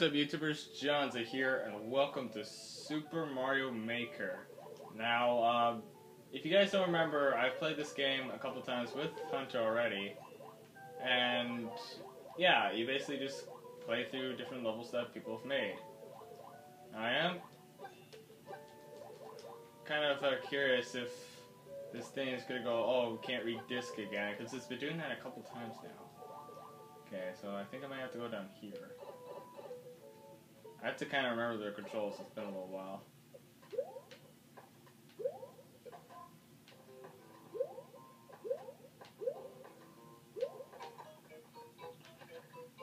is up, YouTubers? Johnzza here, and welcome to Super Mario Maker. Now, um, if you guys don't remember, I've played this game a couple times with Hunter already, and yeah, you basically just play through different levels that people have made. I am kind of uh, curious if this thing is gonna go, oh, we can't read disk again, because it's been doing that a couple times now. Okay, so I think I might have to go down here. I have to kind of remember their controls, it's been a little while.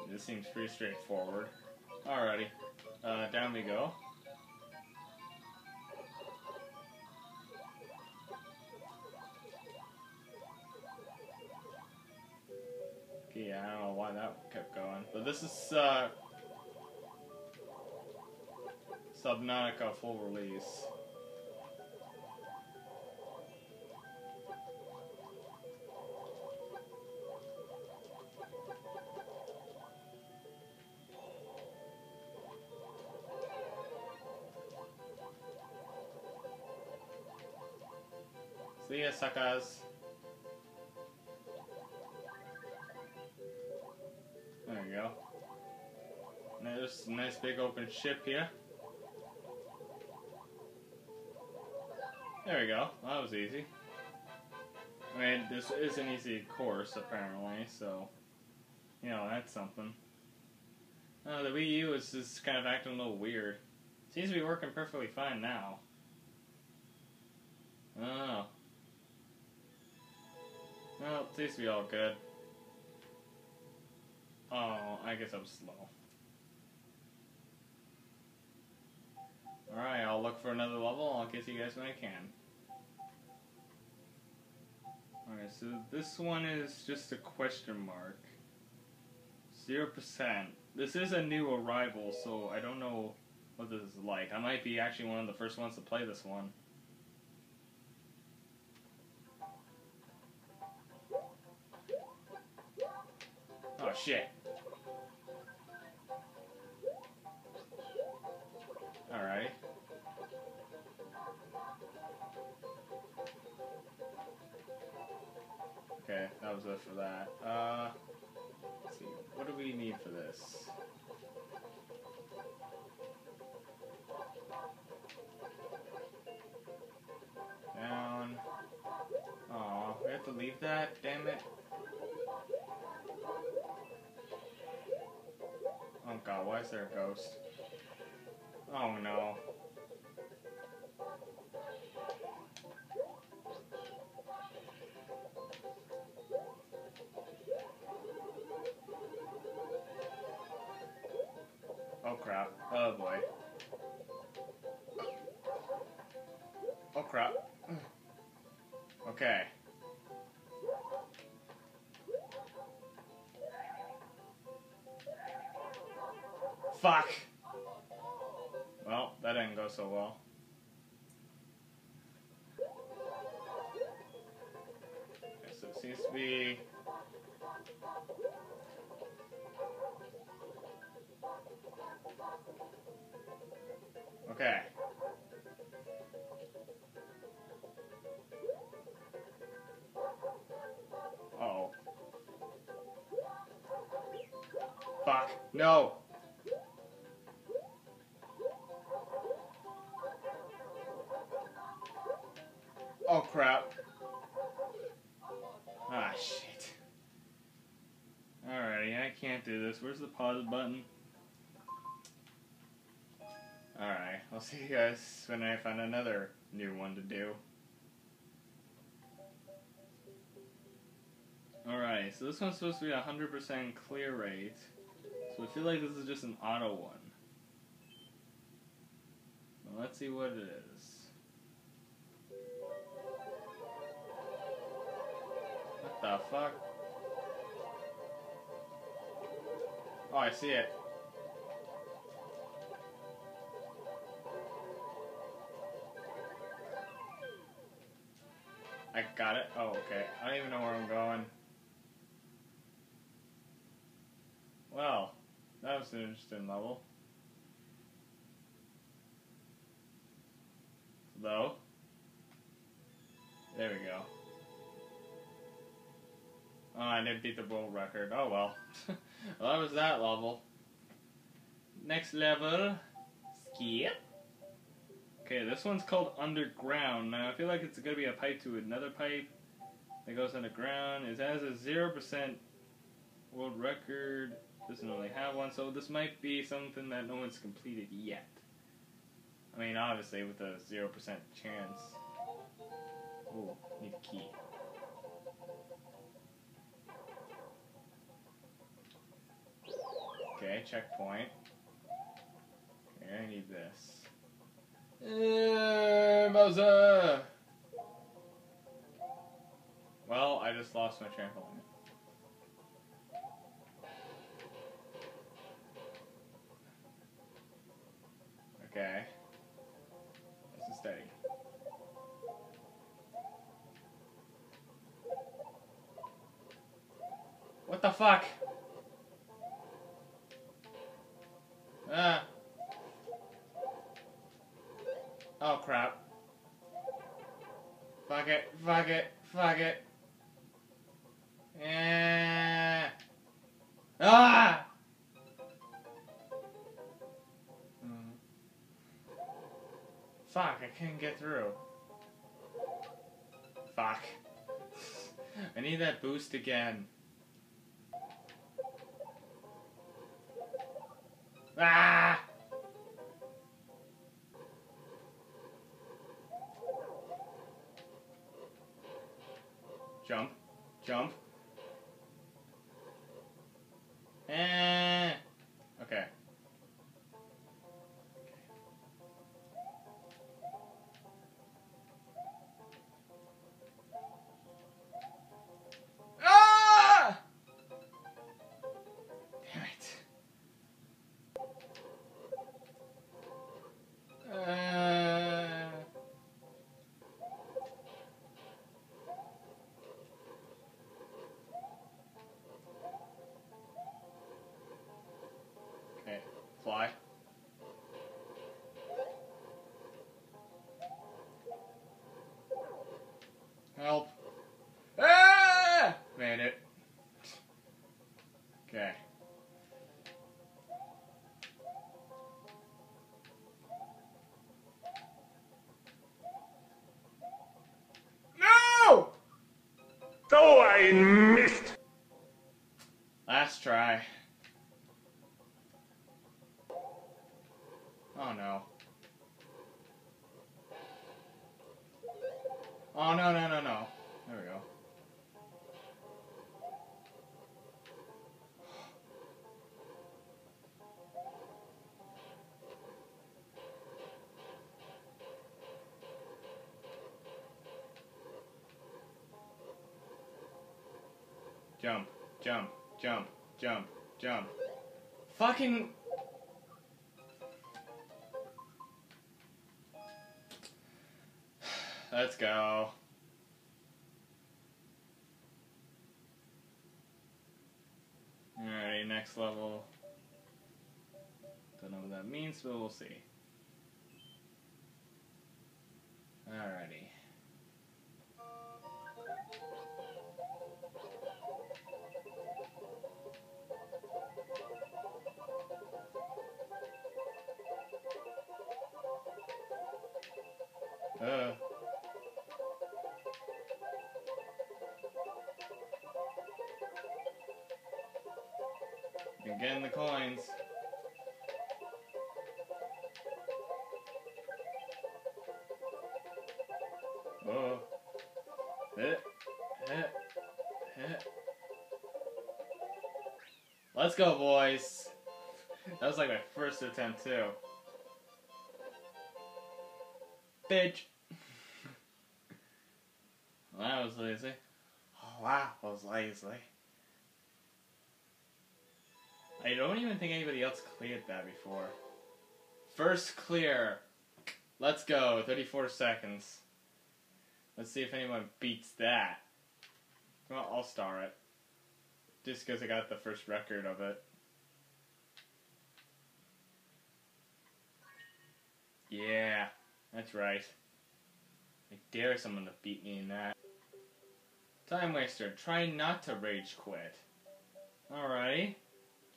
This seems pretty straightforward. Alrighty, uh, down we go. Yeah, I don't know why that kept going. But this is, uh, Subnautica full release. See ya, suckers. There you go. There's a nice big open ship here. There we go. That was easy. I mean, this is an easy course, apparently, so... You know, that's something. Oh, the Wii U is just kind of acting a little weird. Seems to be working perfectly fine now. Oh. Well, it seems to be all good. Oh, I guess I'm slow. Alright, I'll look for another level. I'll get you guys when I can. Alright, so this one is just a question mark. 0%. This is a new arrival, so I don't know what this is like. I might be actually one of the first ones to play this one. Oh shit. Okay, that was it for that. Uh, let's see, what do we need for this? Down. Aw, we have to leave that? Damn it. Oh god, why is there a ghost? Oh no. Crap. Oh boy. Oh crap. Okay. Fuck! Well, that didn't go so well. So it seems to be... Okay. Uh oh. Fuck. No! Oh crap. Ah shit. Alrighty, I can't do this. Where's the pause button? Alright, I'll see you guys when I find another new one to do. Alright, so this one's supposed to be a 100% clear rate. So I feel like this is just an auto one. Well, let's see what it is. What the fuck? Oh, I see it. Oh, okay. I don't even know where I'm going. Well, that was an interesting level. Though. There we go. Oh, I didn't beat the world record. Oh well. well that was that level. Next level. Skip. Okay, this one's called Underground. Now, I feel like it's going to be a pipe to another pipe that goes underground. It has a 0% world record. Doesn't really have one, so this might be something that no one's completed yet. I mean, obviously, with a 0% chance. Ooh, need a key. Okay, checkpoint. Okay, I need this. Uh! I just lost my trampoline. Okay. This is steady. What the fuck? Ah. Oh crap. Fuck it, fuck it, fuck it. Yeah. Ah! Hmm. Fuck, I can't get through. Fuck. I need that boost again. Ah! Jump. Jump. Eh. Okay. Jump, jump, jump, jump, jump. Fucking. Let's go. Alright, next level. Don't know what that means, but we'll see. Alrighty. Getting the coins. Oh. Eh, eh, eh. Let's go, boys. That was like my first attempt, too. Bitch. well, that was lazy. Oh, wow, that was lazy. I don't even think anybody else cleared that before. First clear. Let's go. 34 seconds. Let's see if anyone beats that. Well, I'll star it. Just because I got the first record of it. Yeah, that's right. I dare someone to beat me in that. Time waster, try not to rage quit. Alrighty.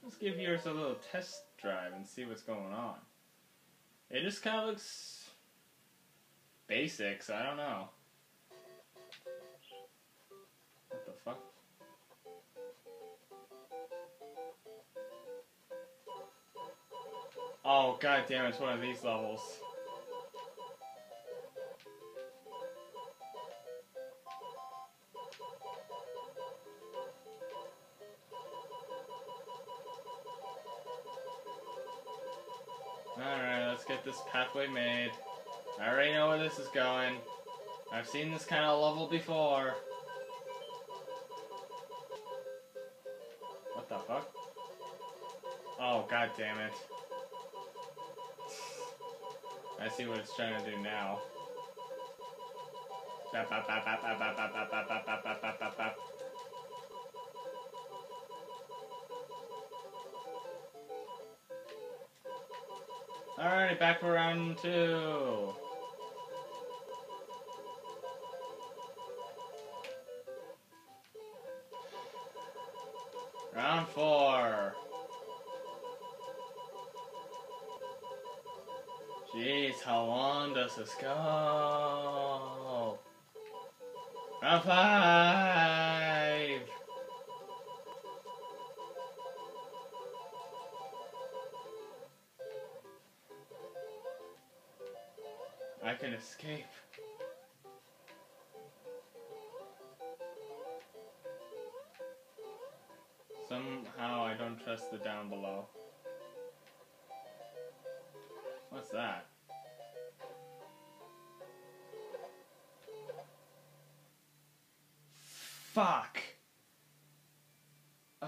Let's give yours a little test drive and see what's going on. It just kind of looks basics. I don't know. What the fuck? Oh god damn! It's one of these levels. Get this pathway made. I already know where this is going. I've seen this kind of level before. What the fuck? Oh, god damn it. I see what it's trying to do now. Alright, back for round two. Round four. Jeez, how long does this go? Round five. I can escape. Somehow I don't trust the down below. What's that? Fuck! Uh,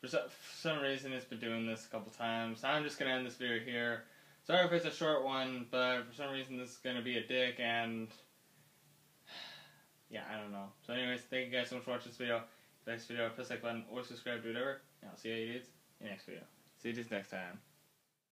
for, so, for some reason it's been doing this a couple times. I'm just gonna end this video here. Sorry if it's a short one, but for some reason this is gonna be a dick and yeah, I don't know. So anyways, thank you guys so much for watching this video. Next video, press like button or subscribe to whatever. And I'll see you dudes in the next video. See you dudes next time.